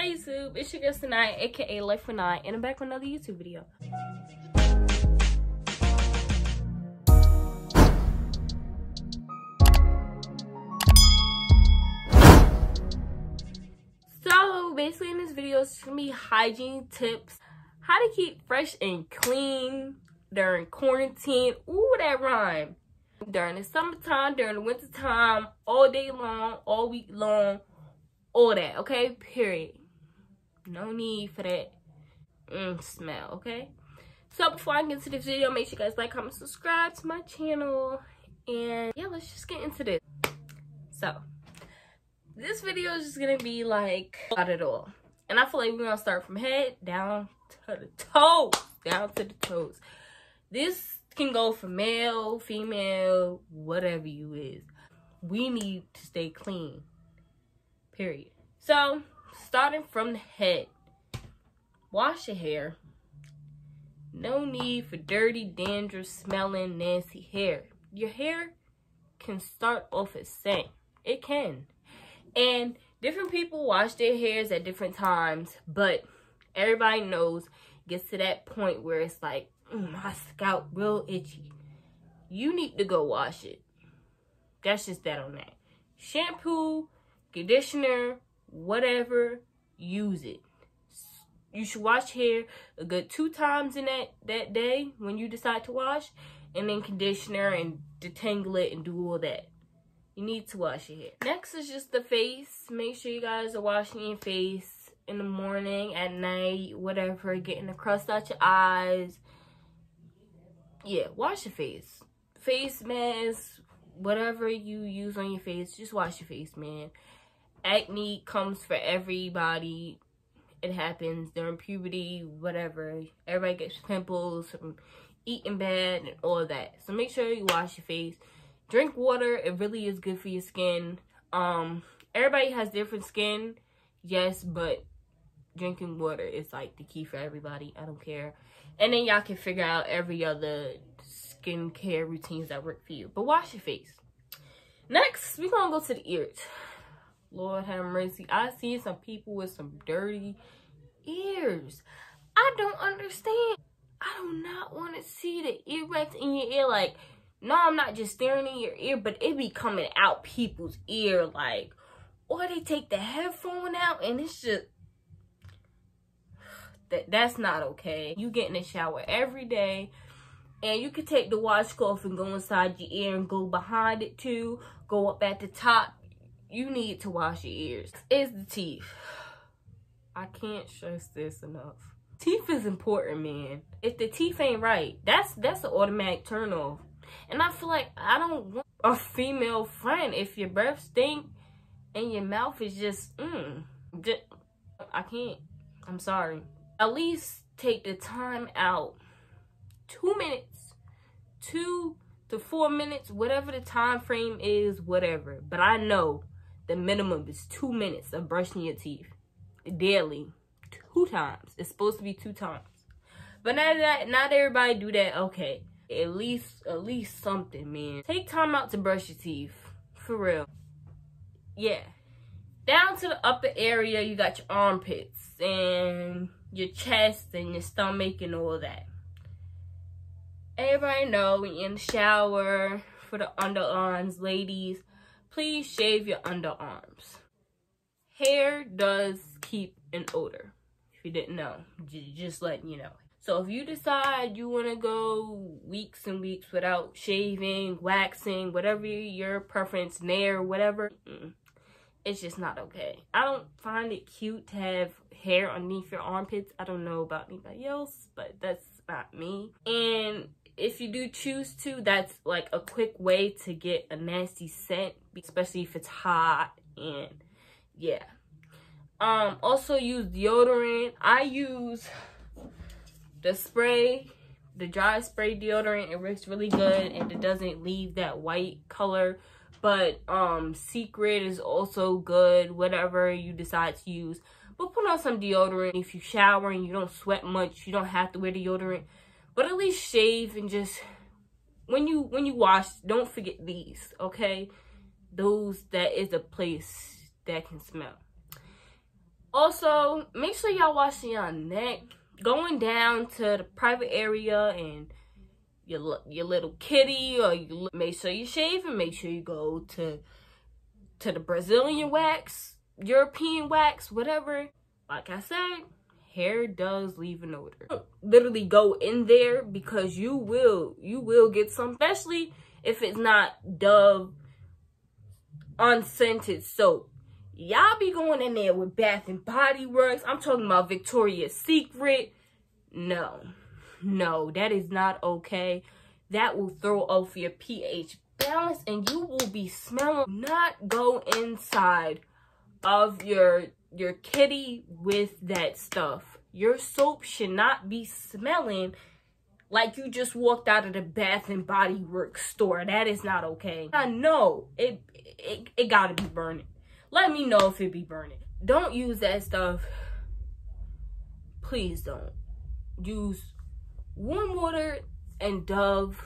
Hey YouTube, it's your girl Tonight, aka Life for Nine, and I'm back with another YouTube video. So basically in this video, it's gonna be hygiene tips, how to keep fresh and clean during quarantine. Ooh, that rhyme. During the summertime, during the wintertime, all day long, all week long, all that, okay? Period. No need for that mm, smell, okay? So before I get into this video, make sure you guys like, comment, subscribe to my channel. And yeah, let's just get into this. So, this video is just gonna be like, not at all. And I feel like we're gonna start from head down to the toes. Down to the toes. This can go for male, female, whatever you is. We need to stay clean. Period. So, starting from the head. Wash your hair. No need for dirty, dandruff, smelling, nasty hair. Your hair can start off as scent. It can. And different people wash their hairs at different times, but everybody knows gets to that point where it's like, mm, my scalp real itchy. You need to go wash it. That's just that on that. Shampoo, conditioner, whatever, use it. You should wash hair a good two times in that, that day when you decide to wash. And then conditioner and detangle it and do all that. You need to wash your hair. Next is just the face. Make sure you guys are washing your face in the morning, at night, whatever. Getting the crust out your eyes. Yeah, wash your face. Face mask, whatever you use on your face, just wash your face, man acne comes for everybody. It happens during puberty, whatever. Everybody gets pimples from eating bad and all that. So make sure you wash your face. Drink water. It really is good for your skin. Um, everybody has different skin, yes, but drinking water is like the key for everybody. I don't care. And then y'all can figure out every other skincare routines that work for you. But wash your face. Next, we're gonna go to the ears. Lord have mercy. I see some people with some dirty ears. I don't understand. I do not want to see the earwax in your ear. Like, no, I'm not just staring in your ear, but it be coming out people's ear. Like, or they take the headphone out and it's just, that that's not okay. You get in the shower every day and you can take the washcloth and go inside your ear and go behind it too. Go up at the top you need to wash your ears. Is the teeth. I can't stress this enough. Teeth is important, man. If the teeth ain't right, that's that's an automatic turn off. And I feel like I don't want a female friend if your breath stink and your mouth is just, mm, just, I can't. I'm sorry. At least take the time out. Two minutes. Two to four minutes, whatever the time frame is, whatever. But I know the minimum is two minutes of brushing your teeth daily, two times. It's supposed to be two times. But not that, not everybody do that. Okay, at least, at least something, man. Take time out to brush your teeth, for real. Yeah. Down to the upper area, you got your armpits and your chest and your stomach and all that. Everybody know you're in the shower for the underarms, ladies, please shave your underarms. Hair does keep an odor, if you didn't know, just letting you know. So if you decide you want to go weeks and weeks without shaving, waxing, whatever your preference, nair, whatever, it's just not okay. I don't find it cute to have hair underneath your armpits. I don't know about anybody else, but that's not me. And if you do choose to, that's like a quick way to get a nasty scent, especially if it's hot and yeah. Um, also use deodorant. I use the spray, the dry spray deodorant. It works really good and it doesn't leave that white color. But um, Secret is also good, whatever you decide to use. But put on some deodorant. If you shower and you don't sweat much, you don't have to wear deodorant but at least shave and just when you when you wash don't forget these okay those that is a place that can smell Also, make sure y'all washing your neck. Going down to the private area and your your little kitty or you make sure you shave and make sure you go to to the Brazilian wax, European wax, whatever. Like I said, hair does leave an odor. Literally go in there because you will you will get some, especially if it's not Dove unscented soap. Y'all be going in there with Bath and Body Works. I'm talking about Victoria's Secret. No. No, that is not okay. That will throw off your pH balance and you will be smelling. Not go inside of your your kitty with that stuff. Your soap should not be smelling like you just walked out of the Bath and Body Works store. That is not okay. I know it it, it gotta be burning. Let me know if it be burning. Don't use that stuff. Please don't. Use warm water and Dove.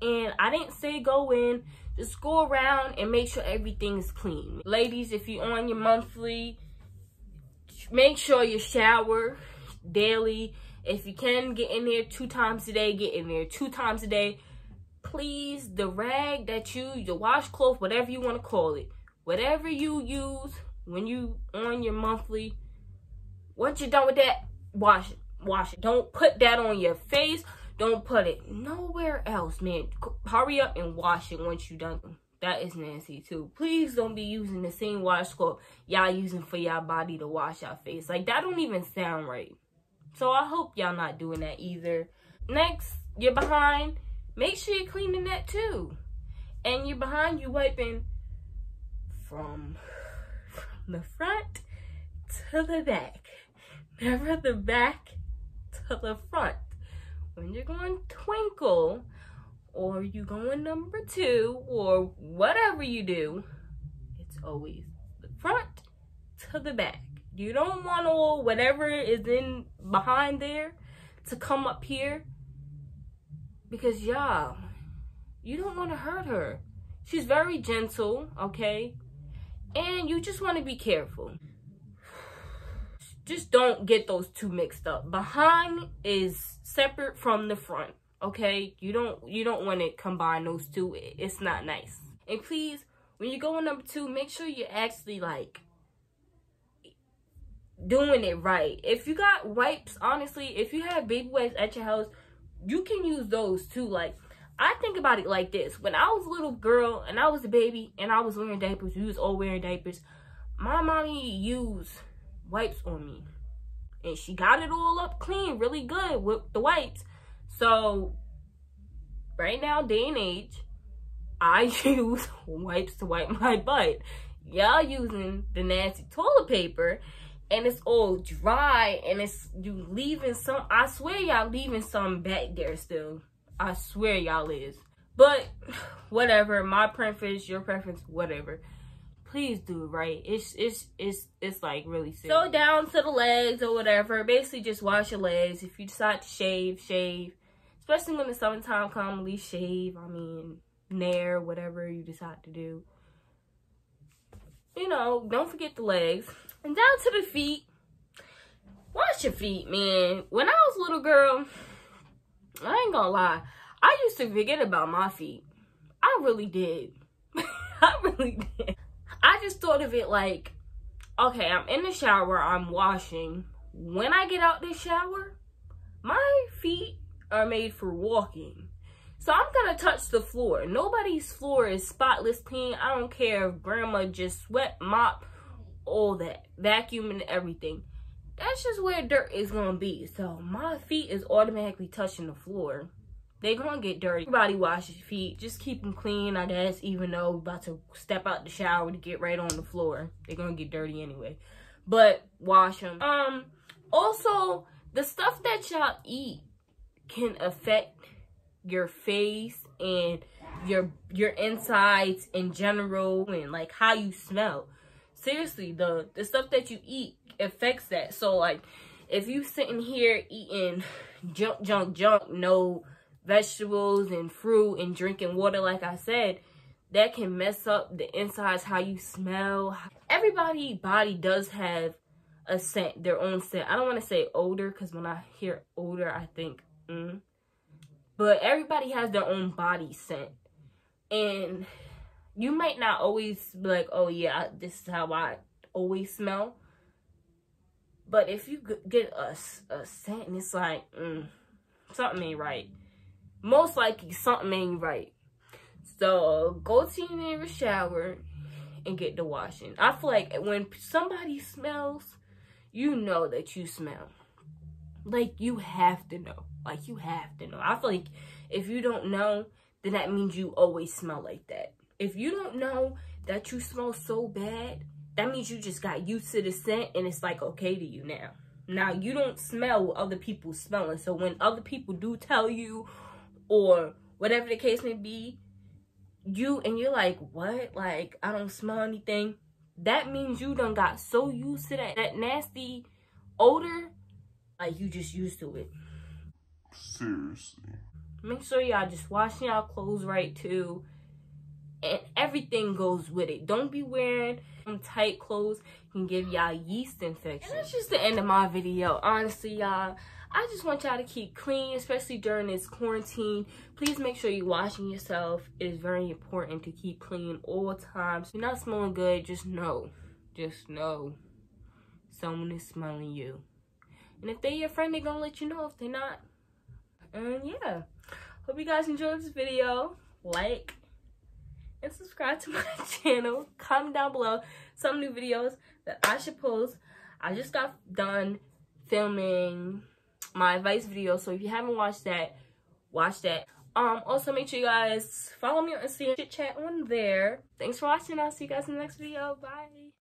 And I didn't say go in. Just go around and make sure everything is clean. Ladies, if you're on your monthly, make sure you shower daily. If you can get in there two times a day, get in there two times a day. Please, the rag that you, your washcloth, whatever you want to call it, whatever you use when you on your monthly, once you're done with that, wash it. Wash it. Don't put that on your face. Don't put it nowhere else, man. Hurry up and wash it once you're done. That is nasty too. Please don't be using the same washcloth y'all using for y'all body to wash your face. Like that don't even sound right. So I hope y'all not doing that either. Next, you're behind. Make sure you're cleaning that too. And you're behind, you wiping from, from the front to the back. Never the back to the front. When you're going twinkle, or you going number two, or whatever you do, it's always the front to the back. You don't want all whatever is in behind there to come up here because y'all, you don't want to hurt her. She's very gentle, okay? and you just want to be careful just don't get those two mixed up behind is separate from the front okay you don't you don't want to combine those two it's not nice and please when you go on number two make sure you're actually like doing it right if you got wipes honestly if you have baby wipes at your house you can use those too like I think about it like this. When I was a little girl and I was a baby and I was wearing diapers, we was all wearing diapers, my mommy used wipes on me. And she got it all up clean, really good with the wipes. So, right now, day and age, I use wipes to wipe my butt. Y'all using the nasty toilet paper and it's all dry and it's you leaving some, I swear y'all leaving some back there still. I swear y'all is. But whatever, my preference, your preference, whatever. Please do it right. It's it's it's it's like really serious. So down to the legs or whatever. Basically just wash your legs. If you decide to shave, shave. Especially when the summertime comes, at least shave. I mean, nair, whatever you decide to do. You know, don't forget the legs. And down to the feet. Wash your feet, man. When I was a little girl, I ain't gonna lie. I used to forget about my feet. I really did. I really did. I just thought of it like, okay, I'm in the shower, I'm washing. When I get out the shower, my feet are made for walking. So I'm gonna touch the floor. Nobody's floor is spotless clean. I don't care if grandma just swept, mop, all that, vacuum and everything that's just where dirt is gonna be. So my feet is automatically touching the floor. They gonna get dirty. Everybody wash your feet. Just keep them clean, I guess, even though about to step out the shower to get right on the floor. They're gonna get dirty anyway. But wash them. Um, also, the stuff that y'all eat can affect your face and your your insides in general and like how you smell seriously the the stuff that you eat affects that. So like if you sitting here eating junk, junk, junk, no vegetables and fruit and drinking water, like I said, that can mess up the insides, how you smell. Everybody body does have a scent, their own scent. I don't want to say odor because when I hear odor, I think, mm. But everybody has their own body scent. And you might not always be like, oh yeah, this is how I always smell. But if you get a, a scent and it's like, mm, something ain't right. Most likely something ain't right. So go to your neighbor's shower and get the washing. I feel like when somebody smells, you know that you smell. Like you have to know. Like you have to know. I feel like if you don't know, then that means you always smell like that. If you don't know that you smell so bad, that means you just got used to the scent and it's like okay to you now. Now you don't smell what other people smelling. So when other people do tell you or whatever the case may be, you and you're like, what? Like I don't smell anything. That means you done got so used to that, that nasty odor, like you just used to it. Seriously. Make sure y'all just washing y'all clothes right too and everything goes with it. Don't be wearing some tight clothes can give y'all yeast infection. And that's just the end of my video. Honestly, y'all, I just want y'all to keep clean, especially during this quarantine. Please make sure you're washing yourself. It is very important to keep clean all times. If you're not smelling good, just know. Just know someone is smelling you. And if they're your friend, they're gonna let you know if they're not. And yeah. Hope you guys enjoyed this video. Like, and subscribe to my channel. Comment down below some new videos that I should post. I just got done filming my advice video. So if you haven't watched that, watch that. Um, also make sure you guys follow me on Instagram, chit chat on there. Thanks for watching. I'll see you guys in the next video. Bye.